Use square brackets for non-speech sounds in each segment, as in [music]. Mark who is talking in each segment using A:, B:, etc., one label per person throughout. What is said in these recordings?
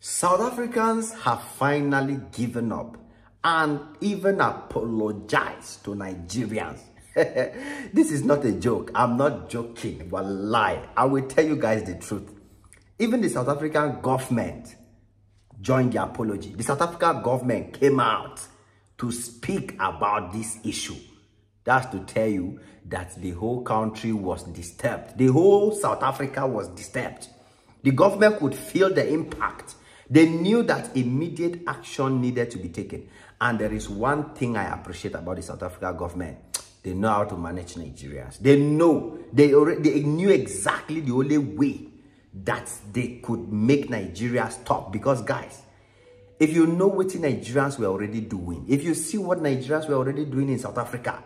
A: South Africans have finally given up and even apologized to Nigerians. [laughs] this is not a joke. I'm not joking, but lie. I will tell you guys the truth. Even the South African government joined the apology. The South African government came out to speak about this issue. That's to tell you that the whole country was disturbed. The whole South Africa was disturbed. The government could feel the impact they knew that immediate action needed to be taken. And there is one thing I appreciate about the South Africa government. They know how to manage Nigerians. They know. They, already, they knew exactly the only way that they could make Nigeria stop. Because guys, if you know what Nigerians were already doing, if you see what Nigerians were already doing in South Africa,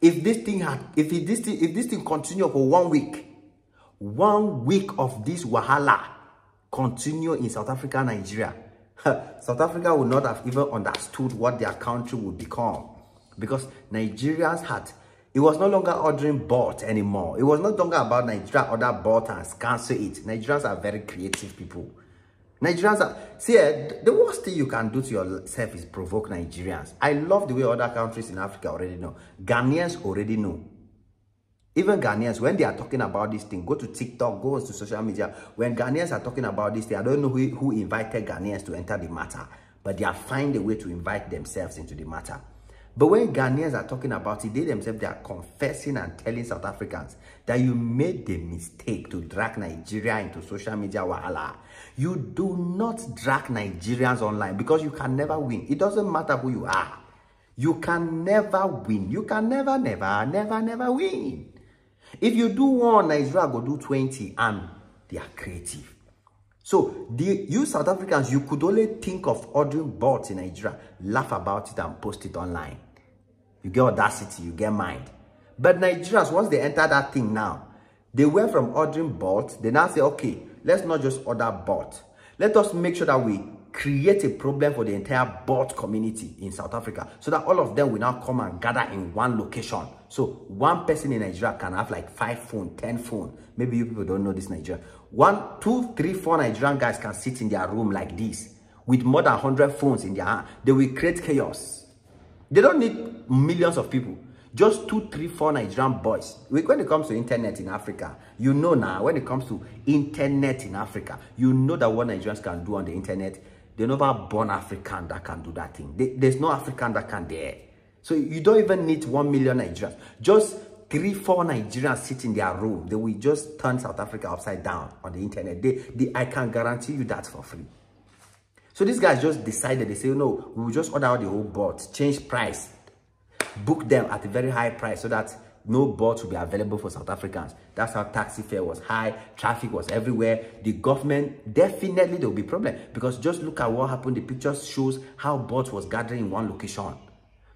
A: if this thing had, if this thing, if this thing continued for one week, one week of this wahala, continue in South Africa, Nigeria, [laughs] South Africa would not have even understood what their country would become because Nigerians had it was no longer ordering Bolt anymore. It was no longer about Nigeria order Bolt and cancel it. Nigerians are very creative people. Nigerians are see eh, the worst thing you can do to yourself is provoke Nigerians. I love the way other countries in Africa already know. Ghanaians already know. Even Ghanaians, when they are talking about this thing, go to TikTok, go to social media. When Ghanaians are talking about this thing, I don't know who, who invited Ghanaians to enter the matter, but they are finding a way to invite themselves into the matter. But when Ghanaians are talking about it, they themselves, they are confessing and telling South Africans that you made the mistake to drag Nigeria into social media wahala. You do not drag Nigerians online because you can never win. It doesn't matter who you are. You can never win. You can never, never, never, never win. If you do one, Nigeria go do 20 and they are creative. So the, you South Africans, you could only think of ordering Bolts in Nigeria, laugh about it and post it online. You get audacity, you get mind. But Nigerians, once they enter that thing now, they went from ordering Bolts, they now say, okay, let's not just order Bolt. Let us make sure that we create a problem for the entire Bolt community in South Africa so that all of them will now come and gather in one location. So one person in Nigeria can have like five phone, 10 phone. Maybe you people don't know this Nigeria. One, two, three, four Nigerian guys can sit in their room like this with more than 100 phones in their hand. They will create chaos. They don't need millions of people. Just two, three, four Nigerian boys. When it comes to internet in Africa, you know now, when it comes to internet in Africa, you know that what Nigerians can do on the internet they never born African that can do that thing. They, there's no African that can there. So you don't even need one million Nigerians. Just three, four Nigerians sit in their room. They will just turn South Africa upside down on the internet. They, they, I can guarantee you that for free. So these guys just decided, they say, no, we will just order out the whole Bolt, change price, book them at a very high price so that no Bolts will be available for South Africans. That's how taxi fare was high, traffic was everywhere. The government, definitely there will be problem because just look at what happened. The pictures shows how Bolts was gathering in one location.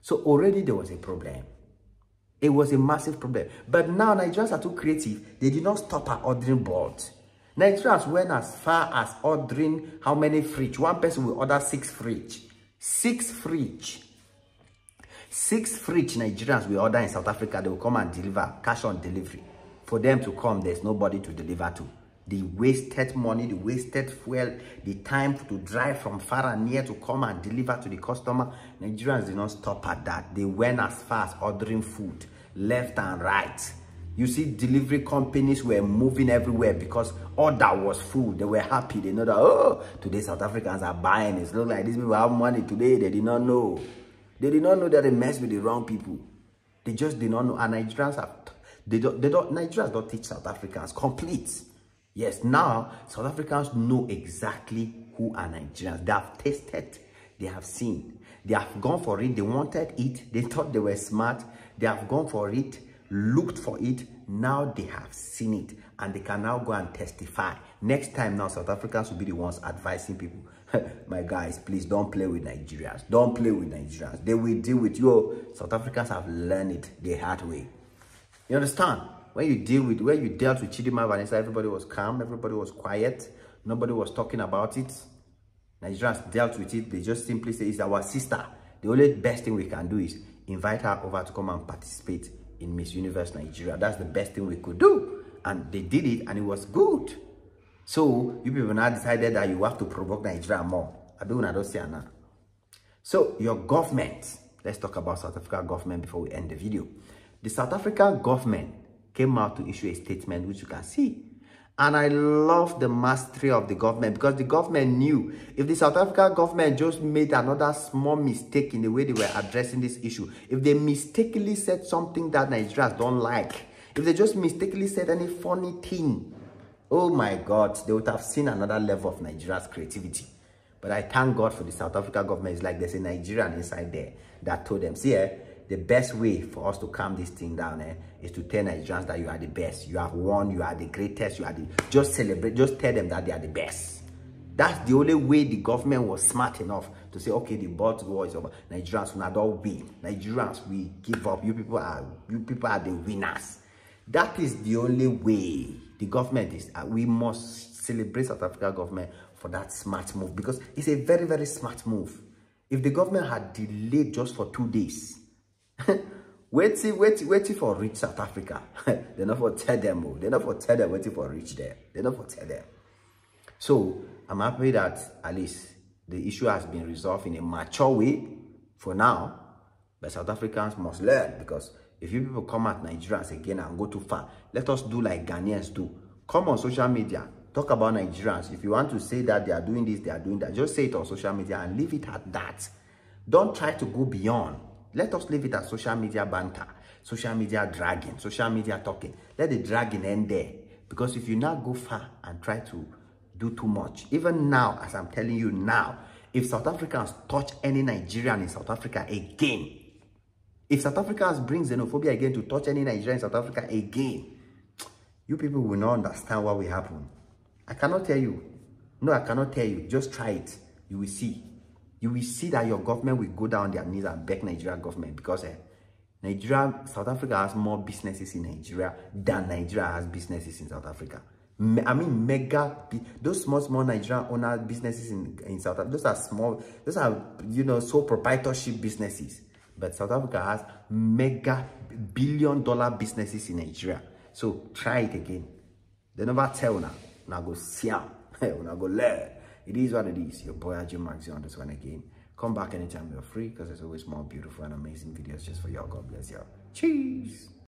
A: So already there was a problem. It was a massive problem. But now Nigerians are too creative. They did not stop at ordering Bolts. Nigerians went as far as ordering how many fridge. One person will order six fridge. Six fridge. Six fridge Nigerians we order in South Africa, they will come and deliver, cash on delivery. For them to come, there's nobody to deliver to. The wasted money, the wasted fuel, the time to drive from far and near to come and deliver to the customer. Nigerians did not stop at that. They went as far as ordering food, left and right. You see, delivery companies were moving everywhere because order was full. They were happy. They know that, oh, today South Africans are buying. It looks like these people have money today. They did not know. They did not know that they messed with the wrong people. They just did not know. And Nigerians have, they don't, they don't, Nigerians don't teach South Africans complete. Yes, now South Africans know exactly who are Nigerians. They have tasted, they have seen, they have gone for it. They wanted it. They thought they were smart. They have gone for it, looked for it. Now they have seen it and they can now go and testify. Next time now, South Africans will be the ones advising people [laughs] my guys, please don't play with Nigerians. Don't play with Nigerians. They will deal with you. South Africans have learned it the hard way. You understand? When you deal with, when you dealt with Chidimma Vanessa, everybody was calm, everybody was quiet, nobody was talking about it. Nigerians dealt with it. They just simply say it's our sister. The only best thing we can do is invite her over to come and participate in Miss Universe Nigeria. That's the best thing we could do. And they did it and it was good. So you people now decided that you have to provoke Nigeria more. I don't now. So your government, let's talk about South African government before we end the video. The South African government came out to issue a statement, which you can see. And I love the mastery of the government because the government knew if the South African government just made another small mistake in the way they were addressing this issue, if they mistakenly said something that Nigerians don't like, if they just mistakenly said any funny thing, oh my God, they would have seen another level of Nigeria's creativity. But I thank God for the South African government. It's like there's a Nigerian inside there that told them, see, eh, the best way for us to calm this thing down eh, is to tell Nigerians that you are the best. You have won, you are the greatest, you are the... Just celebrate, just tell them that they are the best. That's the only way the government was smart enough to say, okay, the Bolt war is over. Nigerians will not all win. Nigerians, we give up. You people are, you people are the winners. That is the only way the government is. Uh, we must celebrate South Africa government for that smart move because it's a very, very smart move. If the government had delayed just for two days, [laughs] waiting, waiting, waiting for reach South Africa, [laughs] they're not for tell them, oh. they're not for tell them waiting for reach there. They're not for tell them. So I'm happy that at least the issue has been resolved in a mature way for now. But South Africans must learn because if you people come at Nigerians again and go too far, let us do like Ghanaians do. Come on social media, talk about Nigerians. If you want to say that they are doing this, they are doing that, just say it on social media and leave it at that. Don't try to go beyond. Let us leave it at social media banter, social media dragging, social media talking. Let the dragging end there. Because if you now go far and try to do too much, even now, as I'm telling you now, if South Africans touch any Nigerian in South Africa again, if South Africans bring xenophobia again to touch any Nigerian in South Africa again, [tsk] you people will not understand what will happen. I cannot tell you. No, I cannot tell you. Just try it. You will see. You will see that your government will go down their knees and beg Nigeria government because eh, Nigeria, South Africa has more businesses in Nigeria than Nigeria has businesses in South Africa. I mean, mega, those small, small Nigerian owner businesses in, in South Africa, those are small, those are, you know, sole proprietorship businesses. But South Africa has mega billion dollar businesses in Nigeria. So try it again. They never tell now. Now go see [laughs] Now go learn. It is what it is. Your boy Jim Maczy on this one again. Come back anytime you're free because there's always more beautiful and amazing videos just for y'all. God bless y'all. Cheese.